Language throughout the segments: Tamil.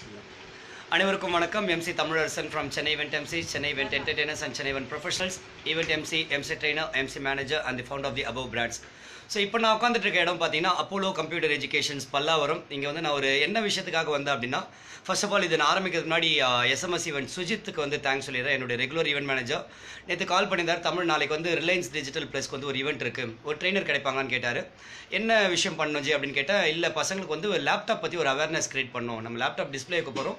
பேசிக்கலாம் அனைவருக்கும் வணக்கம். MC Tamilarasan from Chennai event MC Chennai event entertainers and Chennai event professionals event MC MC trainer MC manager and the found of the above brands so இப்போ நான் உட்காந்துட்டு இருக்க இடம் பார்த்தீங்கன்னா அப்போலோ கம்ப்யூட்டர் எஜுகேஷன்ஸ் பல்லாவரம். இங்கே வந்து நான் ஒரு என்ன விஷயத்துக்காக வந்தேன் அப்படின்னா ஃபர்ஸ்ட் ஆஃப் ஆல் இது நான் ஆரம்பிக்கிறதுக்கு முன்னாடி எஸ்எம்எஸ் ஈவெண்ட் சுஜித்துக்கு வந்து தேங்க்ஸ் சொல்லிடுறேன். என்னுடைய ரெகுலர் ஈவெண்ட் மேனேஜர் நேற்று கால் பண்ணியிருந்தார். தமிழ் நாளைக்கு வந்து ரிலையன்ஸ் டிஜிட்டல் ப்ளஸ்க்கு வந்து ஒரு ஈவெண்ட் இருக்குது ஒரு ட்ரெயினர் கிடைப்பாங்கன்னு கேட்டார். என்ன விஷயம் பண்ணணும் ஜி அப்படின்னு கேட்டால் இல்லை பசங்களுக்கு வந்து ஒரு லேப்டாப் பற்றி ஒரு அவேர்னஸ் கிரியேட் பண்ணணும் நம்ம லேப்டாப் டிஸ்பிளே வைக்க போகிறோம்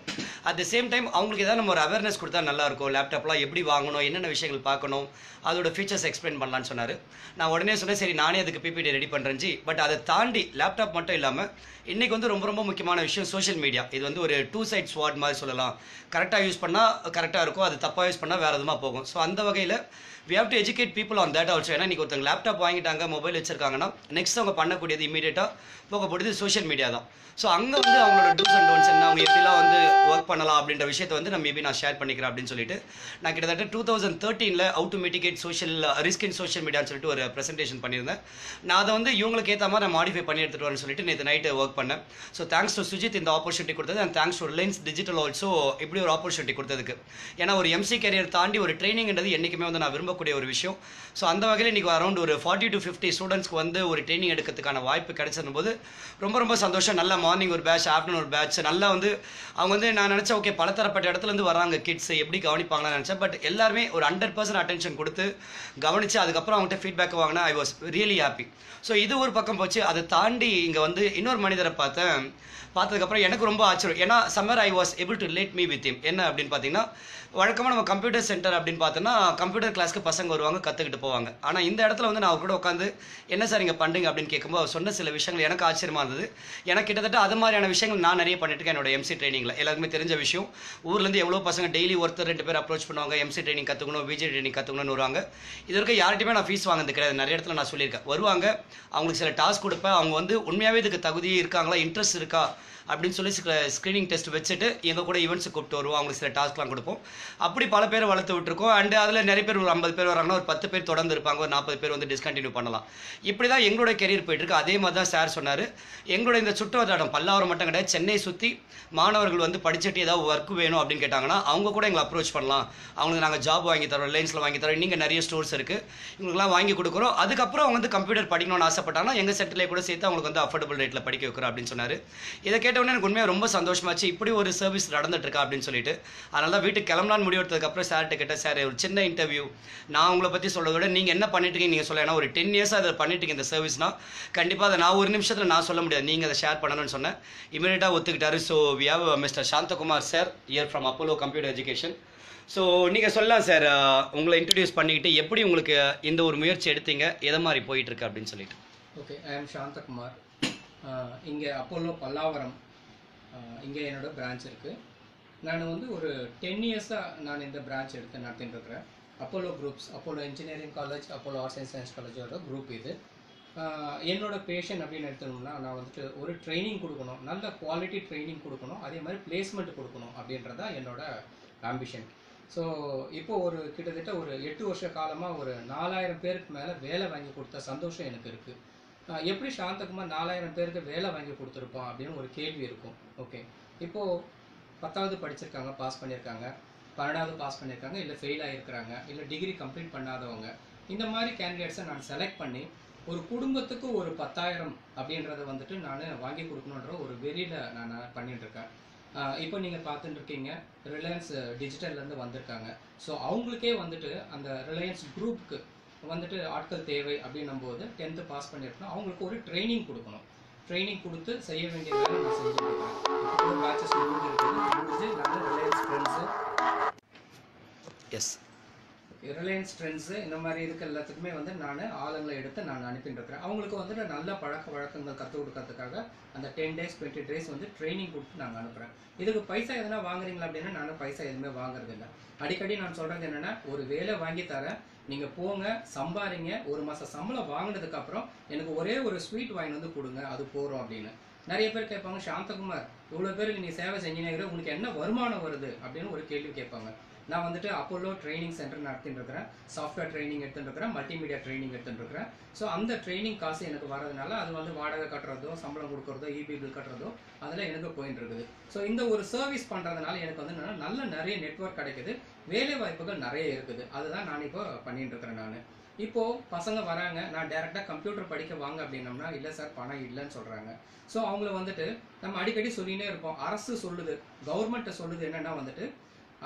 அட் த சேம் டைம் அவங்களுக்கு ஏதாவது நம்ம ஒரு அவேர்னஸ் கொடுத்தா நல்லா இருக்கும். லேப்டாப்லாம் எப்படி வாங்கணும் என்னென்ன விஷயங்கள் பார்க்கணும் அதோட ஃபீச்சர்ஸ் எக்ஸ்பிளைன் பண்ணலான்னு சொன்னார். நான் உடனே சொன்னேன் சரி நானே அதுக்கு பிபிடி ரெடி பண்ணுறஞ்சி பட் அதை தாண்டி லேப்டாப் மட்டும் இல்லாமல் இன்றைக்கி வந்து ரொம்ப ரொம்ப முக்கியமான விஷயம் சோஷியல் மீடியா இது வந்து ஒரு டூ சைட் ஸ்வாட் மாதிரி சொல்லலாம். கரெக்டாக யூஸ் பண்ணால் கரெக்டாக இருக்கும் அது தப்பாக யூஸ் பண்ணால் வேறு விதமாக போகும். ஸோ அந்த வகையில் we have to educate people on that also ஏன்னா இன்றைக்கி ஒருத்தங்க லேப்டாப் வாங்கிட்டாங்க மொபைல் வச்சிருக்காங்கன்னா நெக்ஸ்ட் அவங்க பண்ணக்கூடியது இமீடியட்டாக போக சோஷியல் மீடியா தான். ஸோ அங்கே வந்து அவங்களோட டூஸ் அண்ட் டோன்ஸ் என்ன அவங்க எப்படிலாம் வந்து ஒர்க் பண்ணலாம் அப்படின்ற விஷயத்தை வந்து நான் மேபி நான் ஷேர் பண்ணிக்கிறேன் அப்படின்னு சொல்லிட்டு நான் கிட்டத்தட்ட two thousand தேர்ட்டீனில் out to mitigate social risk in social மீடியான்னு சொல்லிட்டு ஒரு ப்ரெசன்டேஷன் பண்ணியிருந்தேன். நான் அதை வந்து இவங்களுக்கு ஏற்ற மாதிரி நான் மாடிஃபை பண்ணி எடுத்துகிட்டு வரேன்னு சொல்லிட்டு நேற்று நைட்டு ஒர்க் பண்ணேன். ஸோ தேங்க்ஸ் டு சுஜித் இந்த ஆப்பர்ச்சுனிட்டி கொடுத்தது and thanks to Reliance digital also இப்படி ஒரு ஆப்பர்ச்சுனிட்டி கொடுத்ததுக்கு. ஏன்னா ஒரு எம்சி கேரியர் தாண்டி ஒரு ட்ரைனிங்ன்றது என்றைக்குமே வந்து நான் நம்பக்கூடிய ஒரு விஷயம். ஸோ அந்த வகையில் இன்றைக்கி அரௌண்ட் ஒரு ஃபார்ட்டி டு ஃபிஃப்டி ஸ்டூடெண்ட்ஸ்க்கு வந்து ஒரு ட்ரைனிங் எடுக்கிறதுக்கான வாய்ப்பு கிடைச்சிருந்த போது ரொம்ப ரொம்ப சந்தோஷம். நல்லா மார்னிங் ஒரு பேட்ச் ஆஃப்டர்நூன் ஒரு பேட்ச் நல்லா வந்து அவங்க வந்து நான் நினச்சேன் ஓகே பலதரப்பட்ட இடத்துலேருந்து வராங்க கிட்ஸ் எப்படி கவனிப்பாங்களான்னு நினச்சேன். பட் எல்லாருமே ஒரு ஹண்ட்ரட் பர்சன்ட் அட்டென்ஷன் கொடுத்து கவனித்து அதுக்கப்புறம் அவங்ககிட்ட ஃபீட்பேக் வாங்கினா I was really happy so இது ஒரு பக்கம் போச்சு. அதை தாண்டி இங்கே வந்து இன்னொரு மனிதரை பார்த்தேன். பார்த்ததுக்கப்புறம் எனக்கு ரொம்ப ஆச்சரியம். ஏன்னா summer I was able to let me with him என்ன அப்படின்னு பார்த்தீங்கன்னா வழக்கமாக நம்ம கம்ப்யூட்டர் சென்டர் அப்படின்னு பார்த்தோன்னா கம்ப்யூட்டர் கிளாஸ்க்கு பசங்க வருவாங்க கற்றுக்கிட்டு போவாங்க. ஆனால் இந்த இடத்துல வந்து நான் அவர் கூட உட்காந்து என்ன சார் இங்கே பண்ணுறீங்க அப்படின்னு கேட்கும்போது அவர் சொன்ன சில விஷயங்கள் எனக்கு ஆச்சரியமாக இருந்தது. எனக்கு கிட்டத்தட்ட அது மாதிரியான விஷயங்கள் நான் நிறைய பண்ணிட்டு இருக்கேன் என்னோட எம்சி ட்ரைனிங்கில் எல்லாருக்குமே தெரிஞ்ச விஷயம் ஊர்லேருந்து எவ்வளோ பசங்க டெய்லி ஒருத்தர் ரெண்டு பேர் அப்ரோச் பண்ணுவாங்க எம்சி ட்ரைனிங் கற்றுக்கணும் விஜய் ட்ரைனிங் கற்றுக்கணும்னு வருவாங்க. இது வரைக்கும் யார்கிட்டயுமே நான் ஃபீஸ் வாங்கினது கிடையாது. நிறைய இடத்துல நான் சொல்லியிருக்கேன். வருவாங்க அவங்களுக்கு சில டாஸ்க் கொடுப்பேன். அவங்க வந்து உண்மையாகவே இதுக்கு தகுதி இருக்காங்களா? இன்ட்ரெஸ்ட் இருக்கா? அப்படின்னு சொல்லி ஸ்க்ரீனிங் டெஸ்ட் வச்சுட்டு எங்கள் கூட ஈவெண்ட்ஸுக்கு கூப்பிட்டு வருவோம். அவங்களுக்கு சில டாஸ்க்லாம் கொடுப்போம். அப்படி பல பேரை வளர்த்து விட்டுருக்கோம். அண்ட் அதில் நிறைய பேர் ஒரு ஐம்பது பேர் வராங்கன்னா ஒரு பத்து பேர் தொடர்ந்து இருப்பாங்க. ஒரு நாற்பது பேர் வந்து டிஸ்கண்டினியூ பண்ணலாம். இப்படி தான் எங்களோட கெரியர் போயிட்டுருக்கு அதே மாதிரி தான் சார் சொன்னார். எங்களோட இந்த சுற்றுவட்டாரம் பல்லாவரம் மட்டும் கிடையாது. சென்னை சுற்றி மாணவர்கள் வந்து படிச்சுட்டு ஏதாவது ஒர்க் வேணும் அப்படின்னு கேட்டாங்கன்னா அவங்க கூட எங்களை அப்ரோச் பண்ணலாம். அவங்களுக்கு நாங்கள் ஜாப் வாங்கி தரோம் ரிலையன்ஸில் வாங்கி தரோம். நீங்கள் நிறைய ஸ்டோர்ஸ் இருக்குது இவங்களுக்குலாம் வாங்கி கொடுக்குறோம். அதுக்கப்புறம் அவங்க வந்து கம்ப்யூட்டர் படிக்கணும்னு ஆசைப்பட்டாங்கன்னா எங்கள் செட்டிலே கூட சேர்த்து அவங்களுக்கு வந்து அஃபோர்டபுள் ரேட்டில் படிக்க வைக்கிறோம் அப்படின்னு சொன்னார். இதை கேட்டவுடனே எனக்கு உண்மையாக ரொம்ப சந்தோஷமாச்சு. இப்படி ஒரு சர்வீஸ் நடந்துட்டு இருக்கா அப்படின்னு சொல்லிட்டு. அதனால தான் வீட்டுக்கு கிளம்பலான்னு முடிவெடுத்ததுக்கப்புறம் சார்கிட்ட கிட்ட சார் ஒரு சின்ன இன்டர்வியூ நான் உங்களை பற்றி சொல்கிறத விட நீங்கள் என்ன பண்ணிட்டு இருக்கீங்க நீங்கள் சொல்ல. ஏன்னா ஒரு டென் இயர்ஸாக அதை பண்ணிட்டு இருக்கீங்க இந்த சர்வீஸ்னால் கண்டிப்பாக அதை நான் ஒரு நிமிஷத்தில் நான் சொல்ல முடியாது. நீங்கள் அதை ஷேர் பண்ணணும்னு சொன்னேன். இமீடியட்டாக ஒத்துக்கிட்டாரு. So we have mister Santhakumar sir here from Apollo computer education so நீங்கள் சொல்லலாம் சார் uh, உங்களை இன்ட்ரடியூஸ் பண்ணிக்கிட்டு எப்படி உங்களுக்கு இந்த ஒரு முயற்சி எடுத்தீங்க? எதை மாதிரி போயிட்டுருக்கு அப்படின்னு சொல்லிட்டு. Okay I am Santhakumar. Uh, இங்கே அப்போலோ பல்லாவரம் இங்கே என்னோடய பிரான்ச் இருக்குது நான் வந்து ஒரு டென் இயர்ஸாக நான் இந்த பிரான்ச் எடுத்து நடத்திட்டுருக்கிறேன் Apollo groups Apollo engineering college Apollo arts and science காலேஜோட குரூப் இது. என்னோடய என்னோட பேஷன் அப்படின்னு எடுத்தோம்னா நான் வந்துட்டு ஒரு ட்ரைனிங் கொடுக்கணும் நல்ல குவாலிட்டி ட்ரைனிங் கொடுக்கணும் அதே மாதிரி பிளேஸ்மெண்ட் கொடுக்கணும் அப்படின்றதா என்னோட ஆம்பிஷன் ஸோ இப்போ ஒரு கிட்டத்தட்ட ஒரு எட்டு வருஷ காலமாக ஒரு நாலாயிரம் பேருக்கு மேலே வேலை வாங்கி கொடுத்த சந்தோஷம் எனக்கு இருக்குது எப்படி சாந்தகுமார் நாலாயிரம் பேருக்கு வேலை வாங்கி கொடுத்துருப்போம் அப்படின்னு ஒரு கேள்வி இருக்கும். ஓகே இப்போது பத்தாவது படிச்சிருக்காங்க பாஸ் பண்ணியிருக்காங்க. பன்னெண்டாவது பாஸ் பண்ணியிருக்காங்க இல்லை ஃபெயில் ஆகிருக்கிறாங்க இல்லை டிகிரி கம்ப்ளீட் பண்ணாதவங்க. இந்த மாதிரி கேண்டிடேட்ஸை நான் செலக்ட் பண்ணி ஒரு குடும்பத்துக்கு ஒரு பத்தாயிரம் அப்படின்றத வந்துட்டு நான் வாங்கி கொடுக்கணுன்ற ஒரு வெறியில் நான் பண்ணிட்டு இருக்கேன் இப்போ நீங்கள் பார்த்துட்டு இருக்கீங்க ரிலையன்ஸ் டிஜிட்டல்லேருந்து வந்திருக்காங்க. ஸோ அவங்களுக்கே வந்துட்டு அந்த ரிலையன்ஸ் குரூப்புக்கு வந்துட்டு ஆட்கள் தேவை அப்படின்னும் போது டென்த்து பாஸ் பண்ணியிருக்கணும். அவங்களுக்கு ஒரு ட்ரைனிங் கொடுக்கணும். ட்ரைனிங் கொடுத்து செய்ய வேண்டிய வேலை நான் செஞ்சு கொடுக்குறேன் பேச்சஸ் முடிஞ்சு Reliance friends yes Reliance trends இந்த மாதிரி இதுக்கு எல்லாத்துக்குமே வந்து நான் ஆளுங்களை எடுத்து நான் அனுப்பிட்டுருக்கிறேன் அவங்களுக்கு வந்துட்டு நல்ல பழக்க வழக்கங்கள் கற்றுக் கொடுக்கறதுக்காக அந்த டென் டேஸ் டுவெண்ட்டி டேஸ் வந்து ட்ரைனிங் கொடுத்து நாங்கள் அனுப்புகிறேன் இதுக்கு பைசா எதனா வாங்குறீங்களா அப்படின்னா நான் பைசா எதுவுமே வாங்குறது இல்லை. அடிக்கடி நான் சொல்கிறது என்னென்னா ஒரு வேலை வாங்கி தரேன் நீங்கள் போங்க சம்பாரிங்க ஒரு மாதம் சம்பளம் வாங்கினதுக்கப்புறம் எனக்கு ஒரே ஒரு ஸ்வீட் வாங்கி வந்து கொடுங்க அது போகிறோம் அப்படின்னு. நிறைய பேர் கேட்பாங்க சாந்தகுமார் இவ்வளோ பேருக்கு நீ சேவை செஞ்சினேங்கிற உனக்கு என்ன வருமானம் வருது? அப்படின்னு ஒரு கேள்வி கேட்பாங்க. நான் வந்துட்டு அப்போலோ ட்ரைனிங் சென்டர் நடத்திட்டு இருக்கிறேன். சாஃப்ட்வேர் ட்ரைனிங் எடுத்துட்டு இருக்கிறேன். மல்டிமீடியா ட்ரைனிங் எடுத்துட்டு இருக்கிறேன். ஸோ அந்த ட்ரைனிங் காசு எனக்கு வரதுனால அது வந்து வாடகை கட்டுறதோ சம்பளம் கொடுக்குறதோ இபி பில் கட்டுறதோ அதில் எனக்கு போயிட்டு இருக்குது. ஸோ இந்த ஒரு சர்வீஸ் பண்ணுறதுனால எனக்கு வந்து நல்ல நிறைய நெட்ஒர்க் கிடைக்குது. வேலை வாய்ப்புகள் நிறைய இருக்குது. அதுதான் நான் இப்போ பண்ணிட்டு இருக்கிறேன் நான். இப்போ பசங்க வராங்க. நான் டேரெக்டாக கம்ப்யூட்டர் படிக்க வாங்க அப்படின்னம்னா இல்லை சார் பணம் இல்லைன்னு சொல்கிறாங்க ஸோ அவங்கள வந்துட்டு நம்ம அடிக்கடி சொல்லினே இருப்போம். அரசு சொல்லுது கவர்மெண்ட்டை சொல்லுது என்னன்னா வந்துட்டு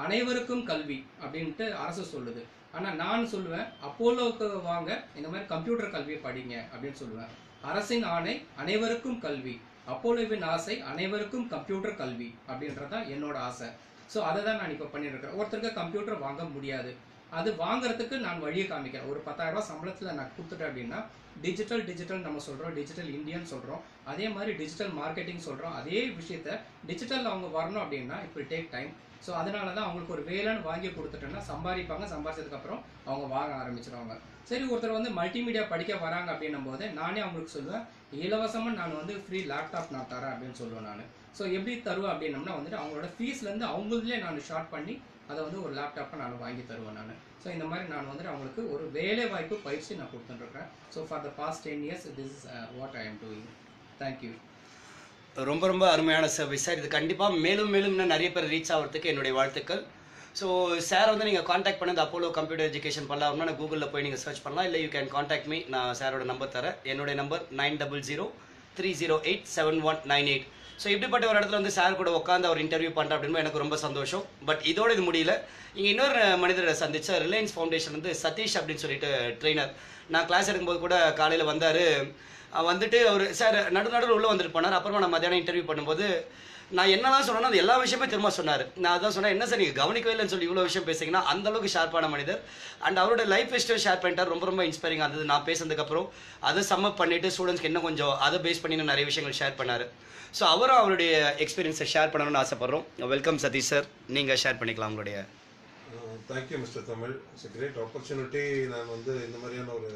அனைவருக்கும் கல்வி அப்படின்ட்டு அரசு சொல்லுது. ஆனால் நான் சொல்லுவேன் அப்போலோக்கு வாங்க இந்த மாதிரி கம்ப்யூட்டர் கல்வியை படிங்க அப்படின்னு சொல்லுவேன். அரசின் ஆணை அனைவருக்கும் கல்வி. அப்போலோவின் ஆசை அனைவருக்கும் கம்ப்யூட்டர் கல்வி அப்படின்றதான் என்னோட ஆசை. ஸோ அதை தான் நான் இப்போ பண்ணிட்டு இருக்கேன். ஒருத்தருக்கு கம்ப்யூட்டர் வாங்க முடியாது. அது வாங்குறதுக்கு நான் வழியை காமிக்கிறேன். ஒரு பத்தாயிரம் ரூபாய் சம்பளத்தில் நான் கொடுத்துட்டேன் அப்படின்னா டிஜிட்டல் டிஜிட்டல் நம்ம சொல்கிறோம் டிஜிட்டல் இந்தியன் சொல்கிறோம் அதே மாதிரி டிஜிட்டல் மார்க்கெட்டிங் சொல்கிறோம் அதே விஷயத்த டிஜிட்டல் அவங்க வரணும் அப்படின்னா இப்போ டேக் டைம் ஸோ அதனால தான் அவங்களுக்கு ஒரு வேலைன்னு வாங்கி கொடுத்துட்டோன்னா சம்பாதிப்பாங்க. சம்பாதிச்சதுக்கப்புறம் அவங்க வாங்க ஆரம்பிச்சிருவாங்க. சரி ஒருத்தர் வந்து மல்டிமீடியா படிக்க வராங்க அப்படின்னும் போது நானே அவங்களுக்கு சொல்லுவேன் இலவசமாக நான் வந்து ஃப்ரீ லேப்டாப் நான் தரேன் அப்படின்னு சொல்லுவேன் நான். ஸோ எப்படி தருவேன் அப்படின்னம்னா வந்துட்டு அவங்களோட ஃபீஸ்லேருந்து அவங்களே நான் ஷார்ட் பண்ணி அதை வந்து ஒரு லேப்டாப்பை நான் வாங்கி தருவேன் நான். ஸோ இந்த மாதிரி நான் வந்துட்டு அவங்களுக்கு ஒரு வேலை வாய்ப்பு பயிற்சி நான் கொடுத்துட்டுருக்கேன். So for the past ten years this is what I am doing thank you ரொம்ப ரொம்ப அருமையான சர்வீஸ் சார் இது கண்டிப்பாக மேலும் மேலும் இன்னும் நிறைய பேர் ரீச் ஆகிறதுக்கு என்னுடைய வாழ்த்துக்கள். ஸோ சார் வந்து நீங்கள் காண்டாக்ட் பண்ணது அப்போலோ கம்ப்யூட்டர் எஜுகேஷன் பண்ணலாம்னா நான் கூகுளில் போய் நீங்கள் சர்ச் பண்ணலாம். இல்லை யூ கேன் காண்டாக்ட் மீ நான் சாரோட நம்பர் தரேன். என்னுடைய number nine double zero three zero eight seven one nine eight so இப்படிப்பட்ட ஒரு இடத்துல வந்து சார் கூட உட்காந்து அவர் இன்டர்வியூ பண்ணுறேன் அப்படின்னு எனக்கு ரொம்ப சந்தோஷம். பட் இதோட இது முடியல. இங்கே இன்னொரு மனிதரை சந்திச்ச ரிலையன்ஸ் ஃபவுண்டேஷன் வந்து சதீஷ் அப்படின்னு சொல்லிட்டு ட்ரெயினர் நான் கிளாஸ் எடுக்கும்போது கூட காலையில் வந்தார். வந்துட்டு அவர் சார் நடு நடுவில் உள்ளே வந்துட்டு போனார். அப்புறமா நான் மத்தியானம் இன்டர்வியூ பண்ணும்போது நான் என்னலாம் சொன்னேன்னா அது எல்லா விஷயமே திரும்ப சொன்னார். நான் அதான் சொன்னேன் என்ன சார் நீங்கள் கவனிக்கவே இல்லைன்னு சொல்லி இவ்வளோ விஷயம் பேசுறீங்கன்னா அந்த அளவுக்கு ஷார்ப்பான மனிதர். அண்ட் அவரோட லைஃப் ஹிஸ்டரி ஷேர் பண்ணிட்டார். ரொம்ப ரொம்ப இன்ஸ்பைரிங் இருந்தது. நான் பேசுனதுக்கப்புறம் அதை சம்மப் பண்ணிட்டு ஸ்டூடெண்ட்ஸ்க்கு இன்னும் கொஞ்சம் அதை பேஸ் பண்ணி நிறைய விஷயங்கள் ஷேர் பண்ணார். ஸோ அவரும் அவருடைய எக்ஸ்பீரியன்ஸை ஷேர் பண்ணணும்னு ஆசைப்பட்றோம். வெல்கம் சதீஷ் சார் நீங்கள் ஷேர் பண்ணிக்கலாம் உங்களுடைய. Uh, thank you mister Tamil. It's great opportunity நான் வந்து இந்த மாதிரியான ஒரு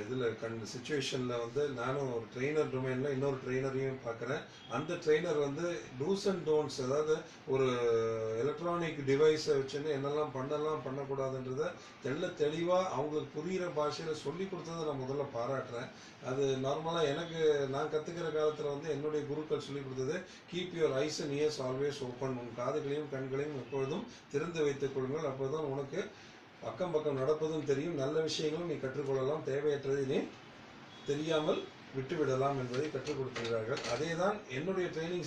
இதில் கண் சுச்சுவேஷனில் வந்து நானும் ஒரு ட்ரெயினர் டொமைனில் இன்னொரு ட்ரெயினரையும் பார்க்குறேன் அந்த ட்ரெயினர் வந்து டூஸ் அண்ட் டோன்ட்ஸ் அதாவது ஒரு எலக்ட்ரானிக் டிவைஸை வச்சுன்னு என்னெல்லாம் பண்ணலாம் பண்ணக்கூடாதுன்றத தெள்ள தெளிவாக அவங்களுக்கு புரிகிற பாஷையில் சொல்லி கொடுத்ததை நான் முதல்ல பாராட்டுறேன். அது நார்மலாக எனக்கு நான் கற்றுக்கிற காலத்தில் வந்து என்னுடைய குருக்கள் சொல்லி கொடுத்தது keep your eyes and ears always open உன் காதுகளையும் கண்களையும் எப்பொழுதும் திறந்து வைத்துக் கொள்ளுங்கள். அப்போ தான் உனக்கு அக்கம் பக்கம் நடப்பதும் தெரியும். நல்ல விஷயங்களும் நீ கற்றுக்கொள்ளலாம். தேவையற்றதை நீ தெரியாமல் விட்டுவிடலாம் என்பதை கற்றுக் கொடுத்துகிறார்கள் அதே தான் என்னுடைய ட்ரைனிங்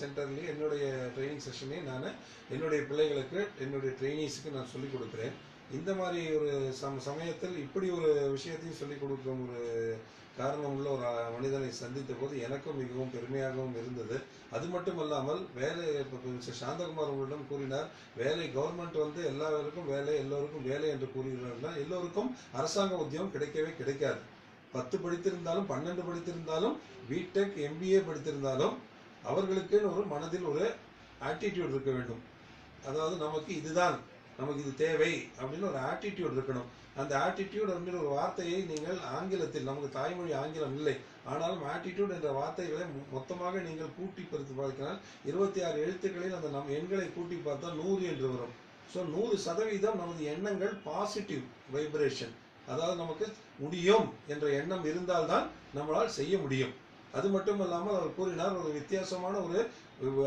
சென்டர்லேயே என்னுடைய ட்ரைனிங் செஷனையும் நான் என்னுடைய பிள்ளைகளுக்கு என்னுடைய ட்ரைனிங்ஸுக்கு நான் சொல்லிக் கொடுக்குறேன். இந்த மாதிரி ஒரு சம சமயத்தில் இப்படி ஒரு விஷயத்தையும் சொல்லிக் கொடுக்கும் ஒரு காரணம் உள்ள ஒரு மனிதனை சந்தித்த போது எனக்கும் மிகவும் பெருமையாகவும் இருந்தது. அது மட்டும் அல்லாமல் வேலை இப்போ மிஸ்டர் சாந்தகுமார் உங்களிடம் கூறினார் வேலை கவர்மெண்ட் வந்து எல்லாருக்கும் வேலை எல்லோருக்கும் வேலை என்று கூறுகிறார்கள் எல்லோருக்கும் அரசாங்க உத்தியோகம் கிடைக்கவே கிடைக்காது. பத்து படித்திருந்தாலும் பன்னெண்டு படித்திருந்தாலும் பிடெக் எம்பிஏ படித்திருந்தாலும் அவர்களுக்குன்னு ஒரு மனதில் ஒரு ஆட்டிடியூட் இருக்க வேண்டும். அதாவது நமக்கு இதுதான். நமக்கு இது தேவை அப்படின்னு ஒரு ஆட்டிடியூட் இருக்கணும். அந்த ஆட்டிடியூட் அப்படின்ற ஒரு வார்த்தையை நீங்கள் ஆங்கிலத்தில் நமக்கு தாய்மொழி ஆங்கிலம் இல்லை. ஆனாலும் ஆட்டிடியூட் என்ற வார்த்தைகளை மொத்தமாக நீங்கள் கூட்டி பார்த்து பார்க்கிறால் இருபத்தி ஆறு எழுத்துக்களில் அந்த நம் எண்களை கூட்டி பார்த்தால் நூறு என்று வரும். ஸோ நூறு சதவீதம் நமது எண்ணங்கள் பாசிட்டிவ் வைப்ரேஷன் அதாவது நமக்கு முடியும் என்ற எண்ணம் இருந்தால்தான் நம்மளால் செய்ய முடியும். அது மட்டும் இல்லாமல் அவர் கூறினார் ஒரு வித்தியாசமான ஒரு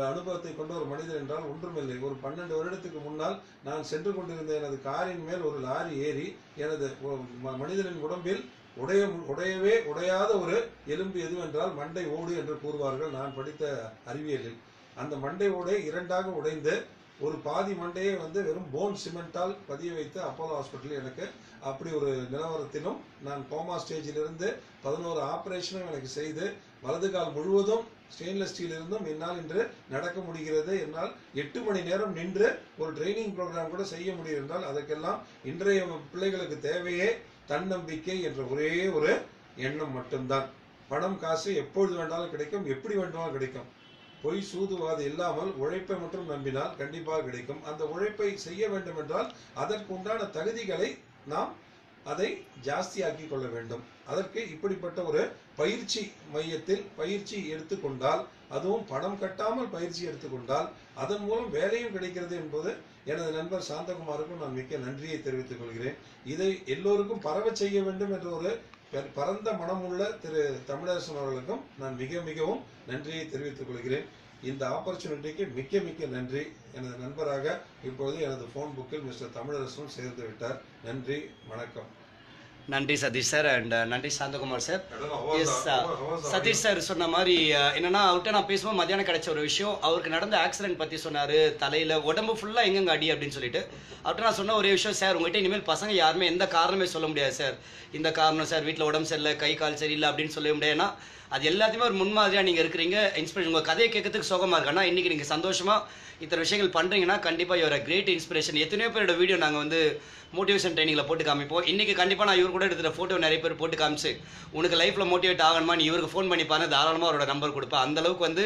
அனுபவத்தை கொண்ட ஒரு மனிதர் என்றால் ஒன்றுமில்லை. ஒரு பன்னெண்டு வருடத்துக்கு முன்னால் நான் சென்று கொண்டிருந்த எனது காரின் மேல் ஒரு லாரி ஏறி எனது ம- மனிதனின் உடம்பில் உடைய உடையவே உடையாத ஒரு எலும்பு எதுவென்றால் மண்டை ஓடு என்று கூறுவார்கள் நான் படித்த அறிவியலில். அந்த மண்டை ஓடை இரண்டாக உடைந்து ஒரு பாதி மண்டையை வந்து வெறும் போன் சிமெண்டால் பதிய வைத்து அப்போலோ ஹாஸ்பிட்டல் எனக்கு அப்படி ஒரு நிலவரத்திலும் நான் கோமா ஸ்டேஜிலிருந்து பதினோரு ஆப்ரேஷனும் எனக்கு செய்து வலது கால் முழுவதும் ஸ்டெயின்லெஸ் ஸ்டீல் இருந்தும் என்னால் இன்று நடக்க முடிகிறது என்னால் எட்டு மணி நேரம் நின்று ஒரு ட்ரைனிங் ப்ரோக்ராம் கூட செய்ய முடியும் என்றால் அதற்கெல்லாம் இன்றைய பிள்ளைகளுக்கு தேவையே தன்னம்பிக்கை என்ற ஒரே ஒரு எண்ணம் மட்டும்தான். பணம் காசு எப்பொழுது வேண்டாலும் கிடைக்கும் எப்படி வேண்டுமானாலும் கிடைக்கும். பொய் சூதுவாது இல்லாமல் உழைப்பை மட்டும் நம்பினால் கண்டிப்பாக கிடைக்கும். அந்த உழைப்பை செய்ய வேண்டும் என்றால் அதற்குண்டான தகுதிகளை நாம் அதை ஜாஸ்தியாக்கி கொள்ள வேண்டும். அதற்கு இப்படிப்பட்ட ஒரு பயிற்சி மையத்தில் பயிற்சி எடுத்துக்கொண்டால் அதுவும் பணம் கட்டாமல் பயிற்சி எடுத்துக்கொண்டால் அதன் மூலம் வேலையும் கிடைக்கிறது என்பது எனது நண்பர் சாந்தகுமாருக்கும் நான் மிக்க நன்றியை தெரிவித்துக் கொள்கிறேன். இதை எல்லோருக்கும் பரவ செய்ய வேண்டும் என்ற ஒரு பரந்த மனமுள்ள திரு தமிழரசன் அவர்களுக்கும் நான் மிக மிகவும் நன்றியை தெரிவித்துக் கொள்கிறேன். இந்த ஆப்பர்ச்சுனிட்டிக்கு மிக்க மிக்க நன்றி. எனது நண்பராக இப்பொழுது எனது ஃபோன் புக்கில் மிஸ்டர் தமிழரசனும் சேர்ந்து விட்டார் நன்றி வணக்கம். நன்றி சதீஷ் சார் அண்ட் நன்றி Santhakumar sir. Yes Satish sir சொன்ன மாதிரி அஹ், என்னன்னா அவர்கிட்ட நான் பேசும்போது மத்தியானம் கிடைச்ச ஒரு விஷயம். அவருக்கு நடந்த ஆக்சிடென்ட் பத்தி சொன்னாரு. தலையில உடம்பு ஃபுல்லா எங்கெங்க அடி அப்படின்னு சொல்லிட்டு. அவர்கிட்ட நான் சொன்ன ஒரே விஷயம் சார் உங்ககிட்ட இனிமேல் பசங்க யாருமே எந்த காரணமே சொல்ல முடியாது சார். இந்த காரணம் சார் வீட்டில் உடம்பு சரியில்லை கை கால் சரியில்லை அப்படின்னு சொல்ல முடியாது. ஏன்னா அது எல்லாத்தையுமே ஒரு முன்மாதிரியா நீங்க இருக்கிறீங்க. இன்ஸ்பிரேஷன் உங்க கதையை கேட்கறதுக்கு சுகமா இருக்கு. இன்னைக்கு நீங்க சந்தோஷமா இத்தனை விஷயங்கள் பண்றீங்கன்னா கண்டிப்பா இவர கிரேட் இன்ஸ்பிரேஷன் எத்தனையோ பேரோட வீடியோ நாங்க வந்து மோட்டிவேஷன் ட்ரைனிங்ல போட்டு காமிப்போம். இன்னைக்கு கண்டிப்பா நான் இவர் கூட எடுத்துகிற ஃபோட்டோ நிறைய பேர் போட்டு காமிச்சு உனக்கு லைஃப்ல மோட்டிவேட் ஆகணுமா? நீ இவருக்கு ஃபோன் பண்ணி பாருங்க தாராளமா அவரோட நம்பர் கொடுப்பேன் அந்த அளவுக்கு வந்து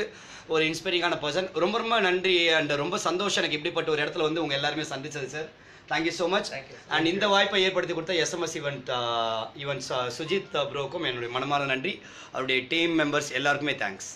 ஒரு இன்ஸ்பைரிங்கான பர்சன் ரொம்ப ரொம்ப நன்றி அண்ட் ரொம்ப சந்தோஷம் எனக்கு இப்படிப்பட்ட ஒரு இடத்துல வந்து உங்க எல்லாருமே சந்திச்சது sir thank you so much and இந்த வாய்ப்பை ஏற்படுத்தி கொடுத்த எஸ்எம்எஸ் ஈவெண்ட் ஈவெண்ட்ஸ் சுஜித் ப்ரோக்கும் என்னுடைய மனமார்ந்த நன்றி. அவருடைய டீம் மெம்பர்ஸ் எல்லாருக்குமே தேங்க்ஸ்